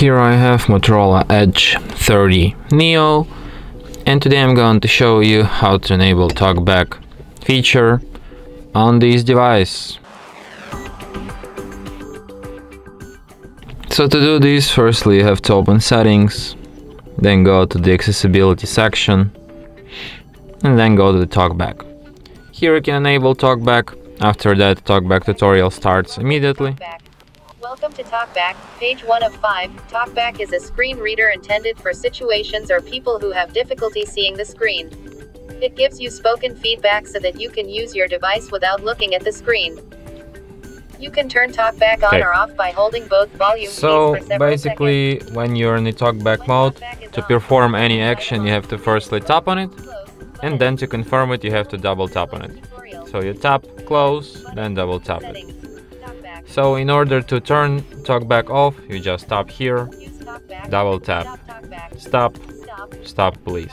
Here I have Motorola Edge 30 Neo and today I'm going to show you how to enable talkback feature on this device. So to do this, firstly you have to open settings, then go to the accessibility section and then go to the talkback. Here you can enable talkback, after that talkback tutorial starts immediately. Talkback. Welcome to TalkBack, page 1 of 5. TalkBack is a screen reader intended for situations or people who have difficulty seeing the screen. It gives you spoken feedback so that you can use your device without looking at the screen. You can turn TalkBack on Okay. or off by holding both volume So keys for several basically when you're in the talkback mode, to perform any action you have to firstly tap on it and then to confirm it you have to double tap on it. So you tap, close, then double tap it. So in order to turn talkback off, you just tap here, double tap, Stop stop, Stop. stop please.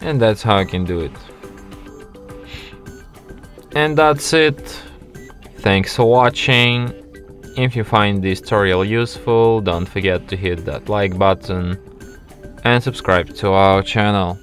And that's how I can do it. And that's it. Thanks for watching. If you find this tutorial useful, don't forget to hit that like button and subscribe to our channel.